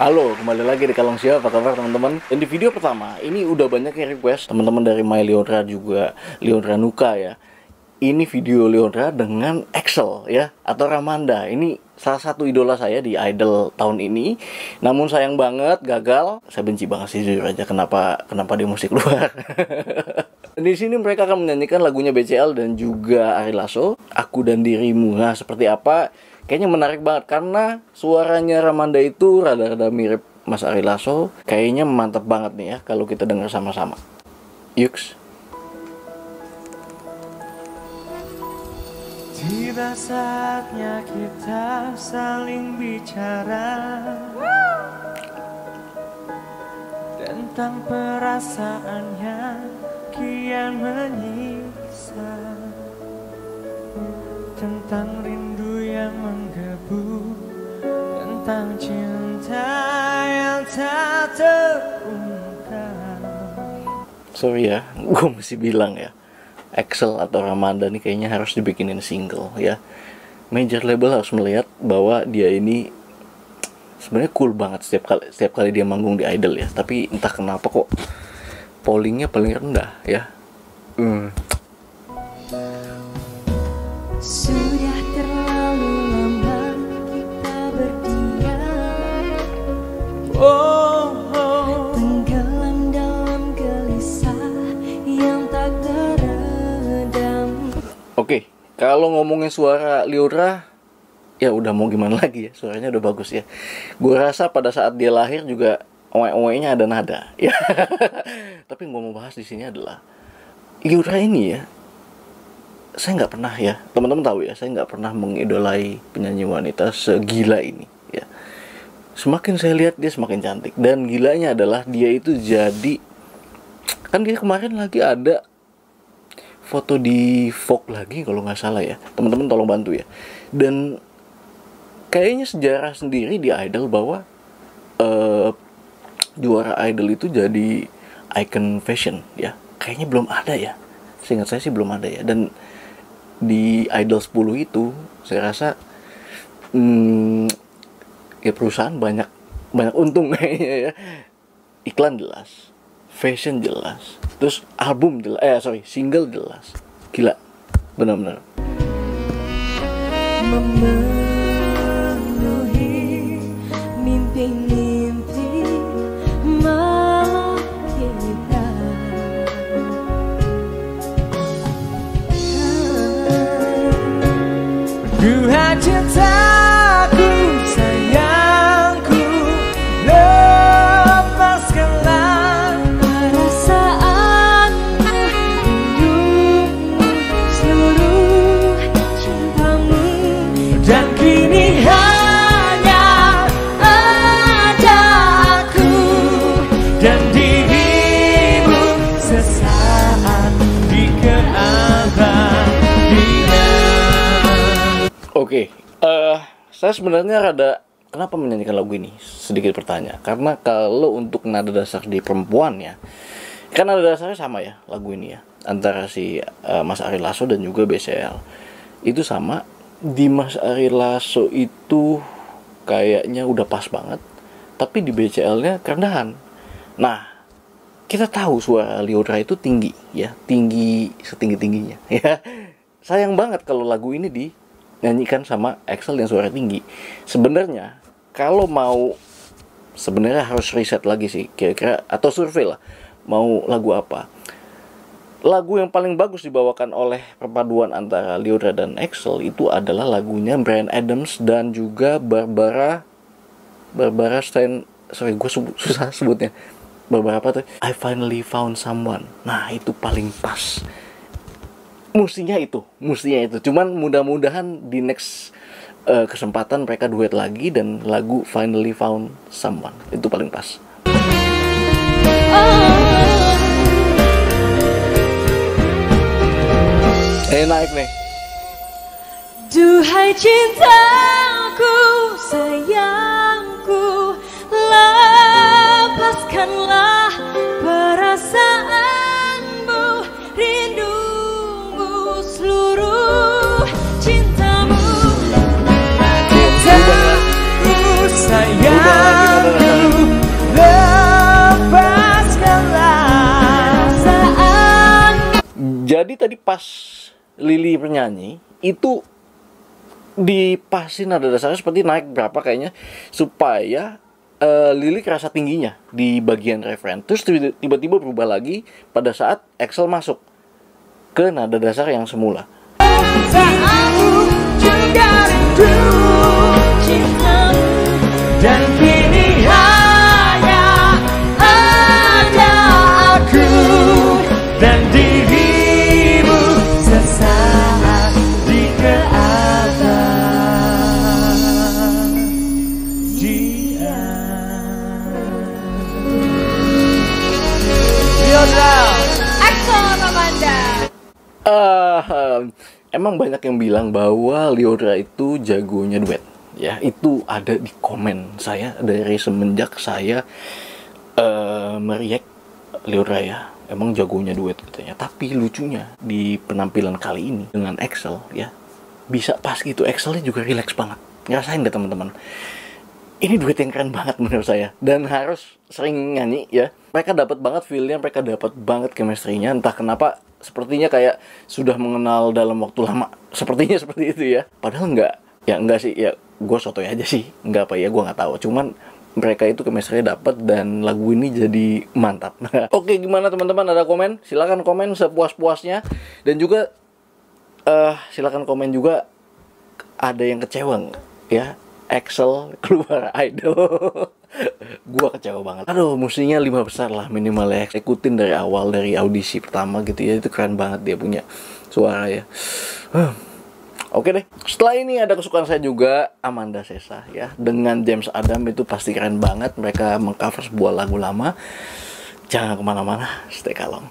Halo, kembali lagi di Kalong Siapa, apa kabar teman-teman? Dan di video pertama, ini udah banyak yang request teman-teman dari My Leondra juga, Leondra Nuka ya. Ini video Leondra dengan Excel ya, atau Ramanda. Ini salah satu idola saya di Idol tahun ini. Namun sayang banget gagal. Saya benci banget sih jujur aja kenapa kenapa dia musik luar. di sini mereka akan menyanyikan lagunya BCL dan juga Ari Lasso, Aku dan Dirimu. Nah, seperti apa? Kayaknya menarik banget karena suaranya Ramanda itu rada-rada mirip Mas Ari Lasso. Kayaknya mantap banget nih ya kalau kita dengar sama-sama. Yuks. Tiba saatnya kita saling bicara Tentang perasaannya kian menyiksa Tentang rindu yang menggebu Tentang cinta yang tak terungkap Sorry ya, gue mesti bilang ya. Excel atau Ramanda nih kayaknya harus dibikinin single ya. Major label harus melihat bahwa dia ini sebenarnya cool banget setiap kali setiap kali dia manggung di Idol ya. Tapi entah kenapa kok pollingnya paling rendah ya. Hmm. Sudah terlalu Oke, kalau ngomongin suara Liura, ya udah mau gimana lagi ya, suaranya udah bagus ya. Gue rasa pada saat dia lahir juga oe-oe-nya ada nada, ya. Tapi yang gue mau bahas di sini adalah Liura ini ya, saya nggak pernah ya, teman-teman tahu ya, saya nggak pernah mengidolai penyanyi wanita segila ini, ya. Semakin saya lihat dia semakin cantik dan gilanya adalah dia itu jadi kan dia kemarin lagi ada foto di Vogue lagi kalau nggak salah ya. Teman-teman tolong bantu ya. Dan kayaknya sejarah sendiri di Idol bahwa eh, juara Idol itu jadi icon fashion ya. Kayaknya belum ada ya. Seingat saya sih belum ada ya. Dan di Idol 10 itu saya rasa hmm, ya perusahaan banyak banyak untung kayaknya ya. Iklan jelas fashion jelas. Terus album jelas eh sorry single jelas. Gila. Benar-benar. Malam kita. Dua cintaku eh saya sebenarnya rada kenapa menyanyikan lagu ini? Sedikit bertanya. Karena kalau untuk nada dasar di perempuan ya kan nada dasarnya sama ya lagu ini ya. Antara si eh, Mas Ari Lasso dan juga BCL itu sama. Di Mas Ari Lasso itu kayaknya udah pas banget. Tapi di BCL-nya kerendahan. Nah kita tahu suara Liora itu tinggi ya. Tinggi setinggi tingginya ya sayang banget kalau lagu ini dinyanyikan sama Excel yang suara tinggi. Sebenarnya kalau mau sebenarnya harus riset lagi sih kira-kira atau survei lah mau lagu apa. Lagu yang paling bagus dibawakan oleh perpaduan antara Liora dan Excel itu adalah lagunya Brian Adams dan juga Barbara Barbara Stein sorry gue susah sebutnya. Barbara apa tuh? I finally found someone. Nah itu paling pas mestinya itu mestinya itu. Cuman mudah-mudahan di next eh, kesempatan mereka duet lagi dan lagu finally found someone. Itu paling pas. Eh naik nih. Duhai cintaku, sayangku Lepaskanlah tadi pas Lili bernyanyi itu dipasin nada dasarnya seperti naik berapa kayaknya supaya eh, Lili kerasa tingginya di bagian referen. Terus tiba- tiba-tiba berubah lagi pada saat Excel masuk ke nada dasar yang semula. Emang banyak yang bilang bahwa Liodra itu jagonya duet. Ya, itu ada di komen saya dari semenjak saya eh meriak Liodra ya. Emang jagonya duet katanya. Tapi lucunya di penampilan kali ini dengan Excel ya. Bisa pas gitu Excelnya juga relax banget. Ngerasain gak teman-teman? ini duet yang keren banget menurut saya dan harus sering nyanyi ya mereka dapat banget feelnya mereka dapat banget chemistry-nya entah kenapa sepertinya kayak sudah mengenal dalam waktu lama. Sepertinya seperti itu ya. Padahal enggak ya enggak sih ya gue sotoy aja sih. Enggak apa ya gue nggak tahu. Cuman mereka itu chemistry dapat dan lagu ini jadi mantap. Oke gimana teman-teman? Ada komen? Silakan komen sepuas-puasnya. Dan juga eh silakan komen juga ada yang kecewa nggak? ya Excel keluar idol gua kecewa banget. Aduh mestinya lima besar lah minimal ya. Ikutin dari awal dari audisi pertama gitu ya. Itu keren banget dia punya suara ya. Huh. Oke deh, setelah ini ada kesukaan saya juga Amanda Sesa ya. Dengan James Adam itu pasti keren banget. Mereka mengcover sebuah lagu lama. Jangan ke mana-mana, stay kalong.